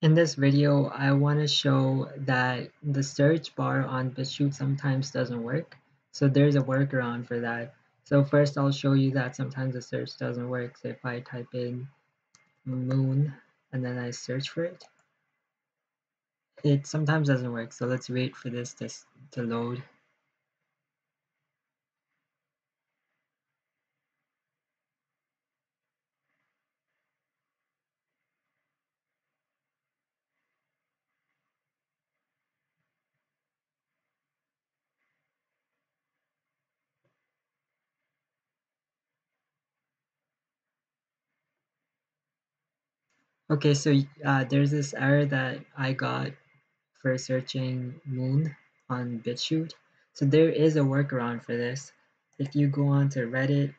In this video, I want to show that the search bar on BitChute sometimes doesn't work. So there's a workaround for that. So first I'll show you that sometimes the search doesn't work. So if I type in moon and then I search for it, it sometimes doesn't work. So let's wait for this to, to load. Okay, so uh, there's this error that I got for searching moon on BitChute. So there is a workaround for this. If you go on to Reddit,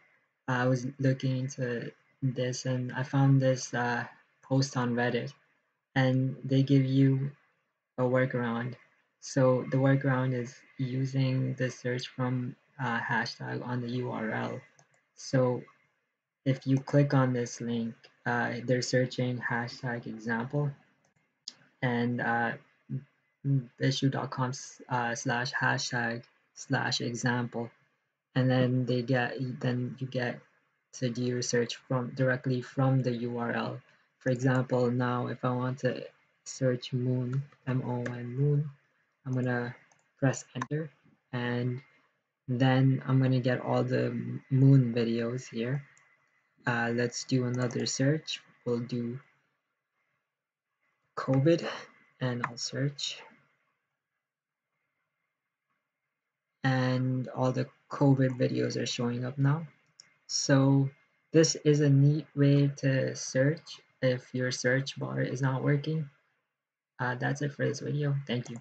I was looking into this and I found this uh, post on Reddit and they give you a workaround. So the workaround is using the search from uh, hashtag on the URL. So if you click on this link, uh, they're searching hashtag example. And uh, bitchute.com uh, slash hashtag slash example. And then they get then you get to do your search from directly from the URL for example now if I want to search moon m-o-n moon I'm gonna press enter. And then I'm gonna get all the moon videos here uh, let's do another search we'll do COVID and I'll search and all the COVID videos are showing up now. So this is a neat way to search if your search bar is not working. Uh, that's it for this video. Thank you.